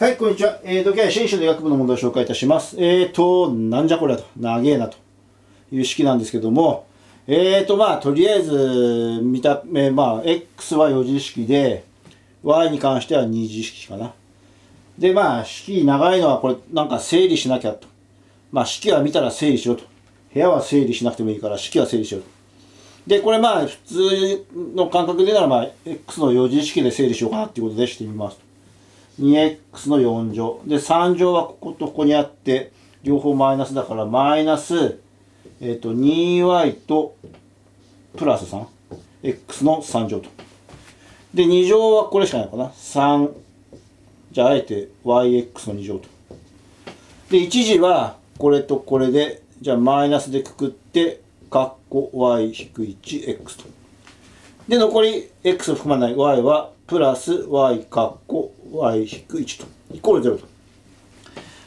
はい、こんにちは。えーと、今日は新種の医学部の問題を紹介いたします。えーと、なんじゃこりゃと、長えなという式なんですけども、えーと、まあ、とりあえず、見た目、まあ、x は4次式で、y に関しては2次式かな。で、まあ、式長いのは、これ、なんか整理しなきゃと。まあ、式は見たら整理しろと。部屋は整理しなくてもいいから、式は整理しろと。で、これまあ、普通の感覚でなら、まあ、x の4次式で整理しようかなっていうことでしてみます。2x の4乗。で、3乗はこことここにあって、両方マイナスだから、マイナス、えっ、と、2y と、プラス3。x の3乗と。で、2乗はこれしかないかな。3。じゃあ、あえて yx の2乗と。で、1次は、これとこれで、じゃあ、マイナスでくくって、カッコ y-1x と。で、残り x を含まない y は、プラス y カッコ y-1 と。イコール0と。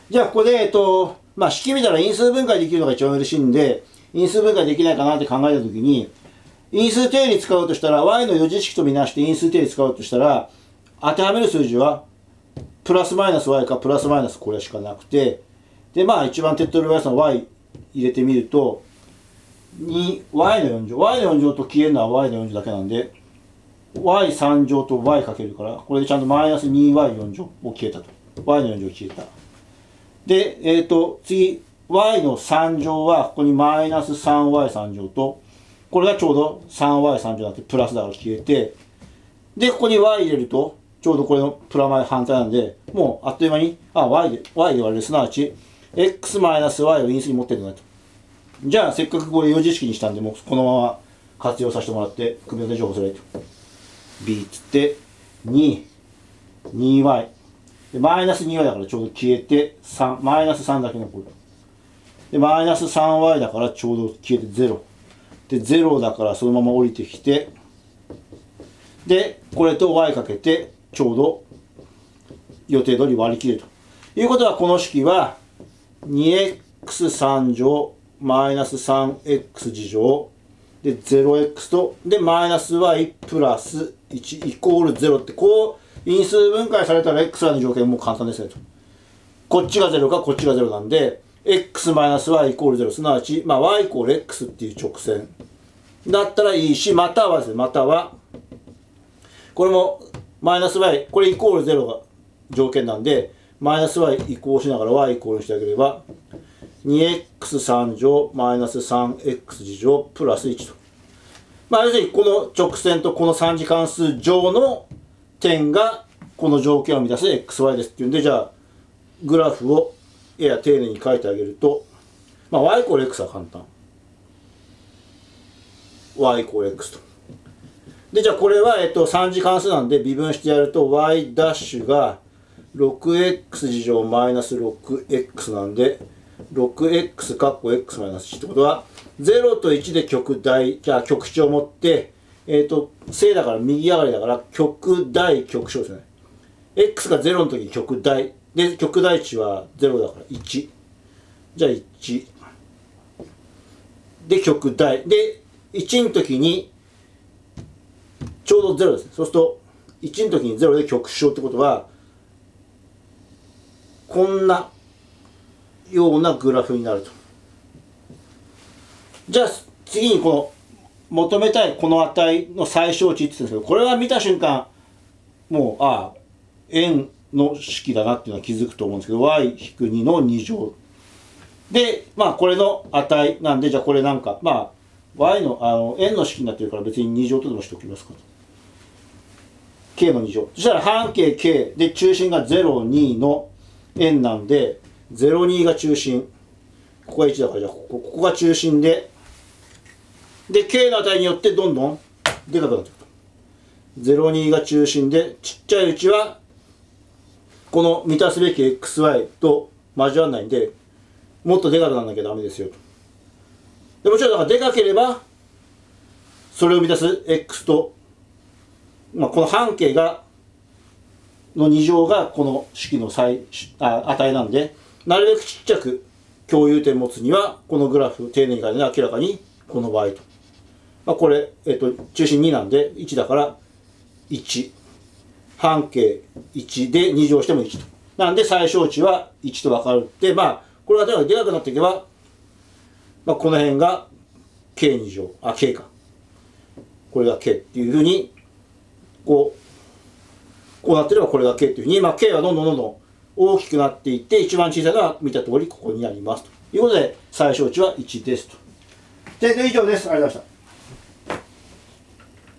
じゃあ、ここで、えっと、まあ、式見たら因数分解できるのが一番嬉しいんで、因数分解できないかなって考えたときに、因数定理使うとしたら、y の4次式とみなして因数定理使うとしたら、当てはめる数字は、プラスマイナス y かプラスマイナスこれしかなくて、で、まあ、一番手っ取り早さの y 入れてみると、2、y の4乗。y の4乗と消えるのは y の4乗だけなんで、y3 乗と y かけるから、これでちゃんとマイナス 2y4 乗も消えたと。y の4乗消えた。で、えっ、と、次、y の3乗は、ここにマイナス 3y3 乗と、これがちょうど 3y3 乗になってプラスだから消えて、で、ここに y 入れると、ちょうどこれのプラマイ反対なんで、もうあっという間に、あ、y で、y で割れる。すなわち、x マイナス y を因数に持ってるんだと。じゃあ、せっかくこれ4次式にしたんで、もうこのまま活用させてもらって、組み合わせ情報それと。B つって、2、2y。で、マイナス 2y だからちょうど消えて、3、マイナス3だけ残る。で、マイナス 3y だからちょうど消えて0。で、0だからそのまま降りてきて、で、これと y かけて、ちょうど予定通り割り切ると。いうことは、この式は、2x3 乗マイナス 3x 次乗で 0x とでマイナス y プラス1イコール0ってこう因数分解されたら x らの条件も簡単ですねと。こっちが0かこっちが0なんで x-y イコール0すなわち、まあ、y イコール x っていう直線。だったらいいしまたはですねまたはこれもマイナス y これイコール0が条件なんでマイナス y 移行しながら y イコールにしてあげれば 2x3 乗マイナス 3x 次乗プラス1と。まあ要するにこの直線とこの3次関数上の点がこの条件を満たす xy ですっていうんでじゃあグラフをやや丁寧に書いてあげるとまあ y イコール x は簡単。y イコール x と。でじゃあこれは、えっと、3次関数なんで微分してやると y' ダッシュが 6x 次乗マイナス 6x なんで 6x カッコ x マイナス1ってことは0と1で極大じゃあ極値を持ってえっ、ー、と正だから右上がりだから極大極小ですね。x が0の時極大で極大値は0だから1じゃあ1で極大で1の時にちょうど0ですね。そうすると1の時に0で極小ってことはこんなようなグラフになると。じゃあ次にこの求めたいこの値の最小値って言ってるんですけどこれは見た瞬間もうああ円の式だなっていうのは気づくと思うんですけど y-2 の2乗。でまあこれの値なんでじゃあこれなんかまあ y のあの円の式になってるから別に2乗とでもしておきますかと。K の2乗。そしたら半径 k で中心が02の円なんで02が中心。ここが1だからじゃあここここが中心でで k の値によってどんどんでかくなっていくと。02が中心でちっちゃいうちはこの満たすべき xy と交わらないんでもっとでかくならなきゃダメですよと。でもちろんだからでかければそれを満たす x と、まあ、この半径がの2乗がこの式の最あ値なんでなるべくちっちゃく共有点持つにはこのグラフ丁寧に書いて明らかにこの場合と、まあ、これ、えっと、中心2なんで1だから1半径1で2乗しても1と。なんで最小値は1と分かるって、まあ、これがとにかくでかくなっていけば、まあ、この辺が k2 乗、あ、k か。これが k っていうふうに、こう、こうなってればこれが k っていうふうに、まあ、k はどんどんどんどん大きくなっていって、一番小さいのは見た通りここになりますということで、最小値は1ですと。で、以上です。ありがとうございました。